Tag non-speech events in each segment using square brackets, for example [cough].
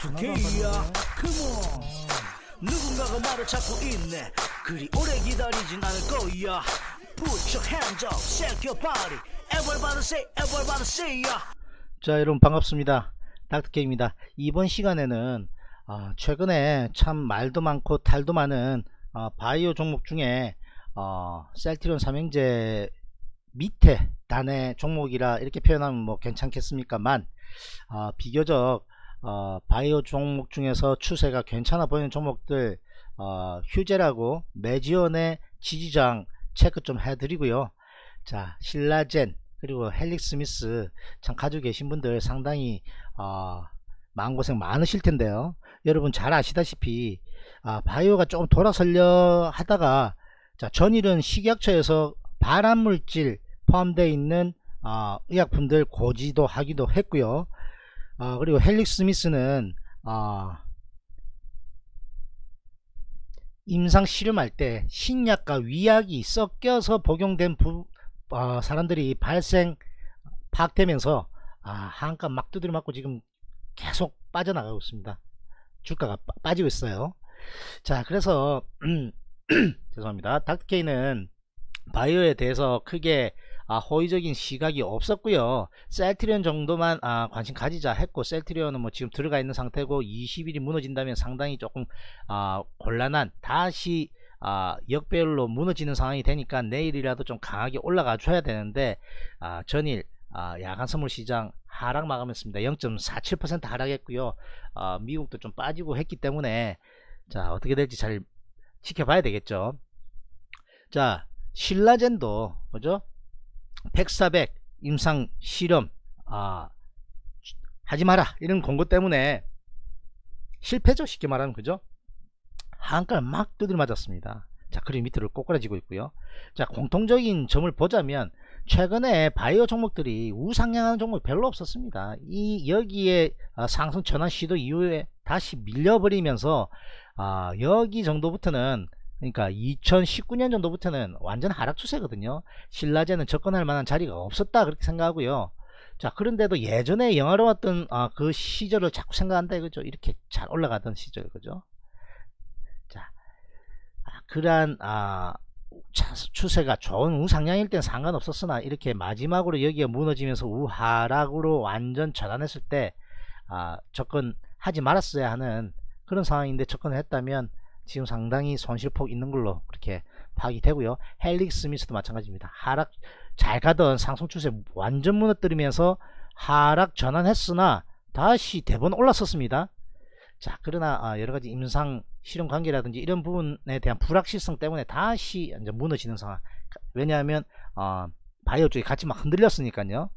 Come on 누군가가 나를 찾고 있네. 그리 오래 기다리진 않을 거야. Put your hands up, shake your body. Everybody say, everybody say ya. 자 여러분 반갑습니다. 닥터케입니다. 이번 시간에는 어, 최근에 참 말도 많고 탈도 많은 어, 바이오 종목 중에 어, 셀트리온 삼형제 밑에 단의 종목이라 이렇게 표현하면 뭐 괜찮겠습니까만 어, 비교적 어, 바이오 종목 중에서 추세가 괜찮아 보이는 종목들 어, 휴젤하고 메지온의 지지장 체크 좀 해드리고요. 자 신라젠 그리고 헬릭스미스 참 가지고 계신 분들 상당히 어, 마음고생 많으실 텐데요. 여러분 잘 아시다시피 아, 바이오가 조금 돌아설려 하다가 자 전일은 식약처에서 발암물질 포함되어 있는 어, 의약품들 고지도 하기도 했고요 어, 그리고 헬릭 스미스는 어, 임상 실험할 때 신약과 위약이 섞여서 복용된 부, 어, 사람들이 발생 파악되면서 아, 한가 막 두드려 맞고 지금 계속 빠져나가고 있습니다. 주가가 빠, 지고 있어요. 자, 그래서 [clears throat] 죄송합니다. 닥터케이는 바이오에 대해서 크게 아, 호의적인 시각이 없었고요. 셀트리온 정도만 아, 관심 가지자 했고 셀트리온은 뭐 지금 들어가 있는 상태고 20일이 무너진다면 상당히 조금 아, 곤란한 다시 아, 역배열로 무너지는 상황이 되니까 내일이라도 좀 강하게 올라가 줘야 되는데 아, 전일 아, 야간 선물 시장 하락 마감했습니다. 0.47% 하락했고요. 아, 미국도 좀 빠지고 했기 때문에 자 어떻게 될지 잘 지켜봐야 되겠죠. 자 신라젠도 그죠? 100, 400 임상 실험 아, 하지 마라. 이런 공고 때문에 실패죠. 쉽게 말하면. 그죠? 한가를 막 두드려 맞았습니다. 자 그림 밑으로 꼬꾸라지고 있고요. 자 공통적인 점을 보자면 최근에 바이오 종목들이 우상향하는 종목이 별로 없었습니다. 이 여기에 아, 상승 전환 시도 이후에 다시 밀려버리면서 아, 여기 정도부터는 그러니까 2019년 정도부터는 완전 하락 추세거든요. 신라제는 접근할 만한 자리가 없었다 그렇게 생각하고요. 자 그런데도 예전에 영화로웠던 아, 그 시절을 자꾸 생각한다 이거죠. 이렇게 잘 올라가던 시절 그죠. 자 아, 그러한 아, 추세가 좋은 우상향일 땐 상관없었으나 이렇게 마지막으로 여기가 무너지면서 우하락으로 완전 전환했을 때 아, 접근하지 말았어야 하는 그런 상황인데 접근을 했다면 지금 상당히 손실폭 있는 걸로 그렇게 파악이 되고요. 헬릭스미스도 마찬가지입니다. 하락 잘 가던 상승 추세 완전 무너뜨리면서 하락 전환했으나 다시 대번 올랐었습니다. 자 그러나 아, 여러가지 임상 실험 관계라든지 이런 부분에 대한 불확실성 때문에 다시 이제 무너지는 상황 왜냐하면 어, 바이오 쪽이 같이 막 흔들렸으니까요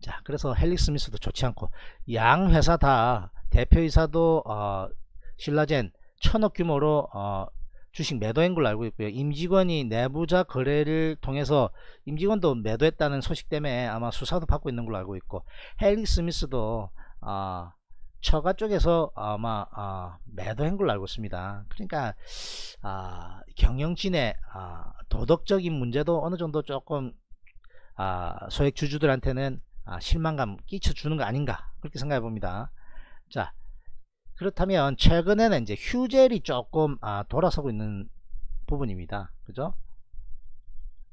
자 그래서 헬릭 스미스도 좋지 않고 양 회사 다 대표이사도 어, 신라젠 천억 규모로 어, 주식 매도한 걸로 알고 있고요. 임직원이 내부자 거래를 통해서 임직원도 매도했다는 소식 때문에 아마 수사도 받고 있는 걸로 알고 있고 헬리 스미스도 어, 처가 쪽에서 아마 어, 매도한 걸로 알고 있습니다. 그러니까 어, 경영진의 어, 도덕적인 문제도 어느 정도 조금 어, 소액 주주들한테는 어, 실망감 끼쳐주는 거 아닌가 그렇게 생각해 봅니다. 자 그렇다면 최근에는 이제 휴젤이 조금 아, 돌아서고 있는 부분입니다. 그죠?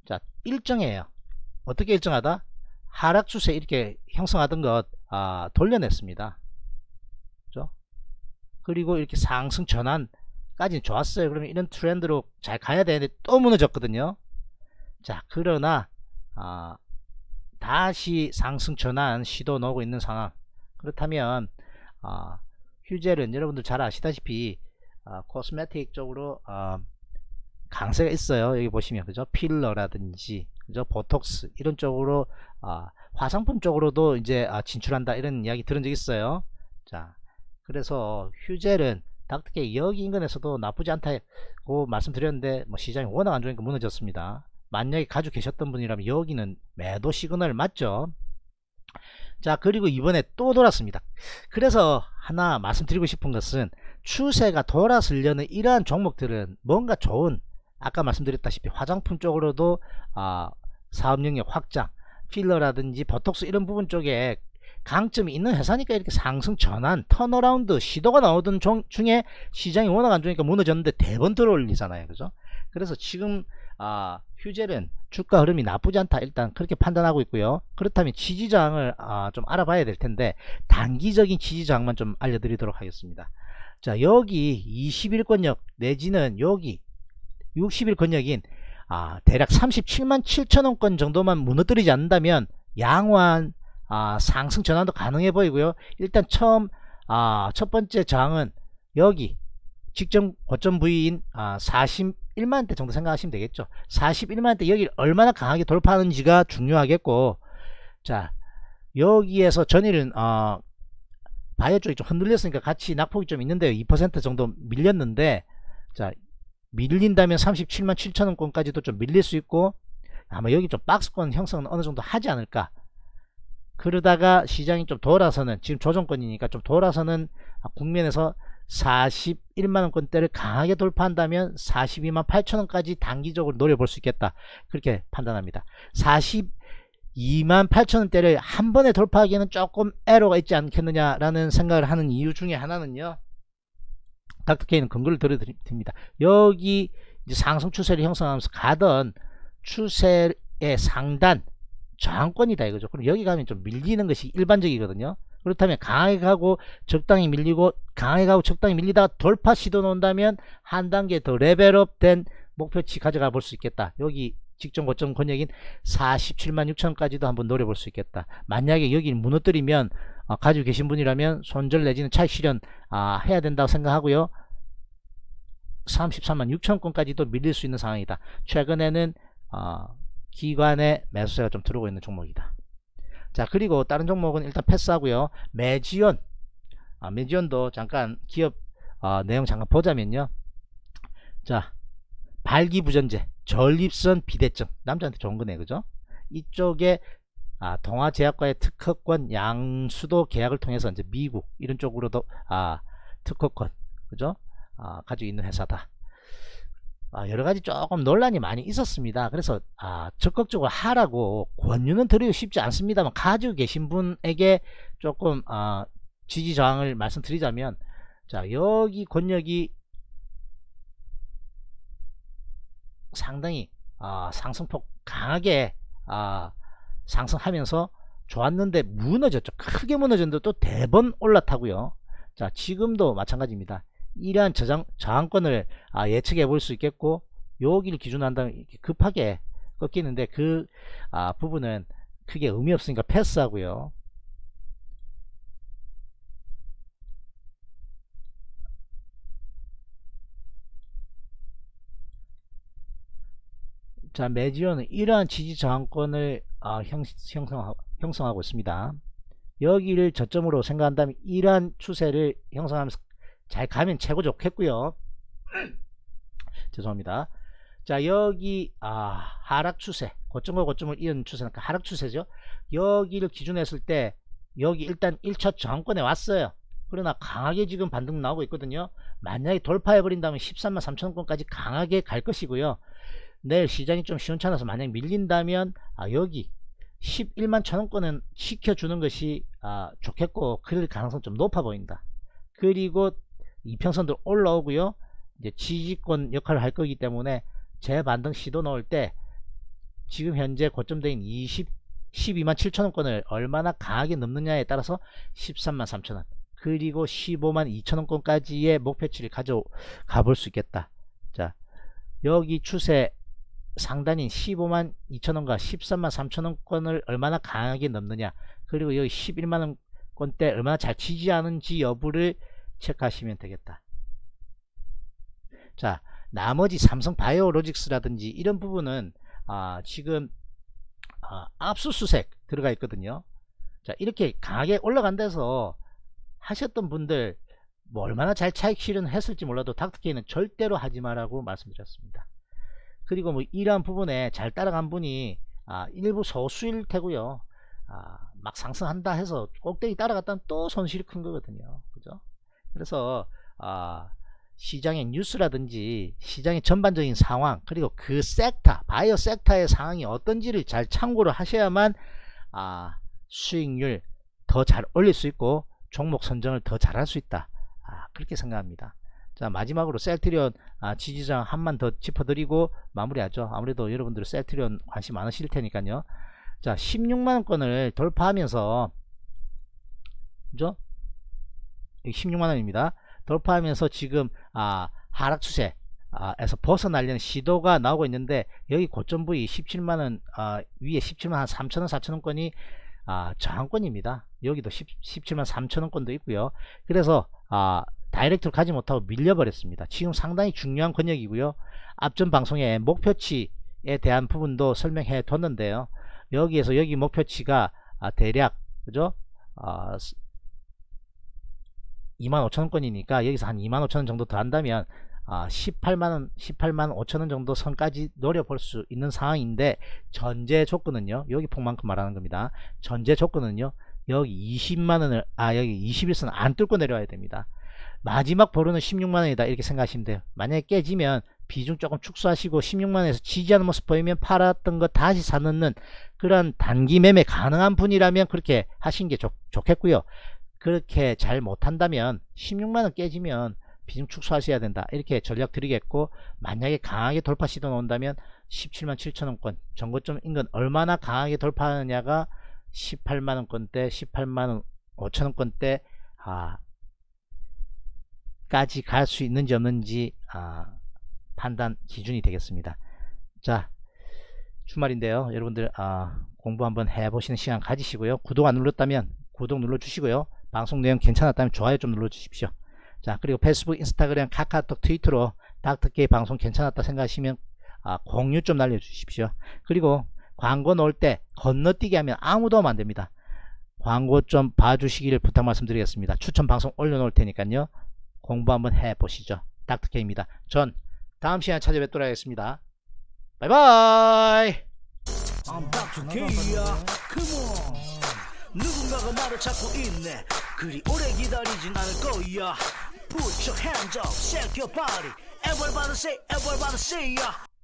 자, 일정해요. 어떻게 일정하다? 하락 추세 이렇게 형성하던 것 아, 돌려냈습니다. 그죠? 그리고 이렇게 상승 전환까지는 좋았어요. 그러면 이런 트렌드로 잘 가야 되는데 또 무너졌거든요. 자, 그러나 아, 다시 상승 전환 시도 나오고 있는 상황. 그렇다면 아, 휴젤은 여러분들 잘 아시다시피 어, cosmetic 쪽으로 어, 강세가 있어요. 여기 보시면 그죠? filler라든지 그죠? 보톡스 이런 쪽으로 어, 화장품 쪽으로도 이제 아, 진출한다 이런 이야기 들은 적 있어요. 자, 그래서 휴젤은 닥터케이 여기 인근에서도 나쁘지 않다고 말씀드렸는데 뭐 시장이 워낙 안 좋으니까 무너졌습니다. 만약에 가지고 계셨던 분이라면 여기는 매도 시그널 맞죠? 자 그리고 이번에 또 돌았습니다. 그래서 하나 말씀드리고 싶은 것은 추세가 돌아서려는 이러한 종목들은 뭔가 좋은 아까 말씀드렸다시피 화장품 쪽으로도 아, 사업 영역 확장 filler라든지 보톡스 이런 부분 쪽에 강점이 있는 회사니까 이렇게 상승 전환 turnaround 시도가 나오던 중, 중에 시장이 워낙 안 좋으니까 무너졌는데 대번 들어올리잖아요. 그죠? 그래서 지금 아, 휴젤은 주가 흐름이 나쁘지 않다. 일단 그렇게 판단하고 있고요. 그렇다면 지지장을 아, 좀 알아봐야 될 텐데 단기적인 지지장만 좀 알려드리도록 하겠습니다. 자 여기 21권역 내지는 여기 60일 권역인 아, 대략 37만 7천원권 정도만 무너뜨리지 않는다면 양호한 아, 상승 전환도 가능해 보이고요. 일단 처음 아, 첫 번째 저항은 여기 직전 고점 부위인 아, 41만 대 정도 생각하시면 되겠죠. 41만 대 여기를 얼마나 강하게 돌파하는지가 중요하겠고 자 여기에서 전일은 어, 바이오 쪽이 좀 흔들렸으니까 같이 낙폭이 좀 있는데요. 2% 정도 밀렸는데 자 밀린다면 37만 7천원권까지도 좀 밀릴 수 있고 아마 여기 좀 박스권 형성은 어느 정도 하지 않을까. 그러다가 시장이 좀 돌아서는 지금 조정권이니까 좀 돌아서는 국면에서 41만원권대를 강하게 돌파한다면 42만 8천원까지 단기적으로 노려볼 수 있겠다. 그렇게 판단합니다. 42만 8천원대를 한 번에 돌파하기에는 조금 에러가 있지 않겠느냐라는 생각을 하는 이유 중에 하나는요. 닥터케이는 근거를 들어드립니다. 여기 상승 추세를 형성하면서 가던 추세의 상단 저항권이다 이거죠. 그럼 여기 가면 좀 밀리는 것이 일반적이거든요 그렇다면 강하게 가고 적당히 밀리고 강하게 가고 적당히 밀리다가 돌파 시도 놓는다면 한 단계 더 레벨업 된 목표치 가져가 볼 수 있겠다. 여기 직전 고점 권역인 47만 6천까지도 한번 노려볼 수 있겠다. 만약에 여기를 무너뜨리면 어, 가지고 계신 분이라면 손절 내지는 차익 실현 아, 해야 된다고 생각하고요. 33만 6천건까지도 밀릴 수 있는 상황이다. 최근에는 어, 기관의 매수세가 좀 들어오고 있는 종목이다 자 그리고 다른 종목은 일단 패스하고요. 매지연. 아, 매지연도 잠깐 기업 어, 내용 잠깐 보자면요. 자 발기부전제 전립선 비대증. 남자한테 좋은 거네 그죠? 이쪽에 아, 동아제약과의 특허권 양수도 계약을 통해서 이제 미국 이런 쪽으로도 아, 특허권 그죠? 아, 가지고 있는 회사다. 아, 여러 가지 조금 논란이 많이 있었습니다. 그래서 아, 적극적으로 하라고 권유는 드리기 쉽지 않습니다만 가지고 계신 분에게 조금 아, 지지 저항을 말씀드리자면 자 여기 권력이 상당히 아, 상승폭 강하게 아, 상승하면서 좋았는데 무너졌죠. 크게 무너졌는데 또 대번 올라타고요. 자 지금도 마찬가지입니다 이러한 저장, 저항권을 아, 예측해 볼 수 있겠고 여기를 기준으로 한다면 급하게 꺾이는데 그 아, 부분은 크게 의미 없으니까 패스하고요. 자 매지어는 이러한 지지 저항권을 아, 형, 형성하고, 형성하고 있습니다. 여기를 저점으로 생각한다면 이러한 추세를 형성하면서 잘 가면 최고 좋겠고요. 죄송합니다. 자 여기 아 하락 추세. 고점과 고점을 이은 추세는 그 하락 추세죠. 여기를 기준 했을 때 여기 일단 1차 저항권에 왔어요. 그러나 강하게 지금 반등 나오고 있거든요. 만약에 돌파해 버린다면 13만 3천원권까지 강하게 갈 것이고요. 내일 시장이 좀 시원찮아서 만약 밀린다면 아 여기 11만 천원권은 시켜주는 것이 아 좋겠고 그럴 가능성 좀 높아 보인다. 그리고 이평선도 올라오고요. 이제 지지권 역할을 할 거기 때문에 재반등 시도 넣을 때 지금 현재 고점대인 20, 12만 7천원권을 얼마나 강하게 넘느냐에 따라서 13만 3천원 그리고 15만 2천원권까지의 목표치를 가져가 볼 수 있겠다. 자 여기 추세 상단인 15만 2천원과 13만 3천원권을 얼마나 강하게 넘느냐 그리고 여기 11만원권대 얼마나 잘 지지하는지 여부를 체크하시면 되겠다. 자 나머지 삼성 바이오로직스라든지 이런 부분은 아, 지금 아, 압수수색 들어가 있거든요. 자 이렇게 강하게 올라간 데서 하셨던 분들 뭐 얼마나 잘 차익 실현했을지 몰라도 닥터케이는 절대로 하지 마라고 말씀드렸습니다. 그리고 뭐 이러한 부분에 잘 따라간 분이 아, 일부 소수일 테고요. 아, 막 상승한다 해서 꼭대기 따라갔다면 또 손실이 큰 거거든요. 그죠? 그래서 아, 시장의 뉴스라든지 시장의 전반적인 상황 그리고 그 섹터 바이오 섹터의 상황이 어떤지를 잘 참고를 하셔야만 아, 수익률 더 잘 올릴 수 있고 종목 선정을 더 잘할 수 있다. 아, 그렇게 생각합니다. 자 마지막으로 셀트리온 아, 지지장 한만 더 짚어드리고 마무리하죠. 아무래도 여러분들 셀트리온 관심 많으실 테니까요. 자 16만원권을 돌파하면서 그죠? 16만원입니다. 돌파하면서 지금 아, 하락 추세 아, 에서 벗어나려는 시도가 나오고 있는데 여기 고점 부위 17만원 아, 위에 17만 한 3천원 4천원권이 아, 저항권입니다. 여기도 10, 17만 3천원권도 있고요. 그래서 아, 다이렉트로 가지 못하고 밀려버렸습니다. 지금 상당히 중요한 권역이고요. 앞전 방송에 목표치에 대한 부분도 설명해 뒀는데요. 여기에서 여기 목표치가 아, 대략 그죠? 아, 25,000원권이니까 여기서 한 25,000원 정도 더 한다면 아, 18만원 18만 5천원 정도 선까지 노려볼 수 있는 상황인데 전제 조건은요 여기 폭만큼 말하는 겁니다. 전제 조건은요 여기 20만원을 아 여기 21선 안 뚫고 내려와야 됩니다. 마지막 보루는 16만원이다 이렇게 생각하시면 돼요. 만약에 깨지면 비중 조금 축소하시고 16만원에서 지지하는 모습 보이면 팔았던 거 다시 사놓는 그런 단기 매매 가능한 분이라면 그렇게 하신 게 좋, 좋겠고요 그렇게 잘 못한다면 16만원 깨지면 비중 축소하셔야 된다. 이렇게 전략 드리겠고 만약에 강하게 돌파 시도 나온다면 17만 7천원권. 정고점 인근 얼마나 강하게 돌파하느냐가 18만원권대 18만원 5천원권대 아, 까지 갈 수 있는지 없는지 아, 판단 기준이 되겠습니다. 자 주말인데요. 여러분들 아, 공부 한번 해보시는 시간 가지시고요. 구독 안 눌렀다면 구독 눌러 주시고요 방송 내용 괜찮았다면 좋아요 좀 눌러 주십시오. 자 그리고 페이스북 인스타그램 카카오톡 트위터로 닥터케이 방송 괜찮았다 생각하시면 아, 공유 좀 날려주십시오. 그리고 광고 넣을 때 건너뛰기 하면 아무도 안됩니다. 광고 좀 봐주시기를 부탁 말씀드리겠습니다. 추천 방송 올려놓을 테니까요. 공부 한번 해보시죠. 닥터케이입니다. 전 다음 시간에 찾아뵙도록 하겠습니다. 바이바이! I'm Dr. K야 Come on 누군가가 나를 찾고 있네 그리 오래 기다리진 않을 거야 Put your hands up, shake your body Everybody say, everybody say, yeah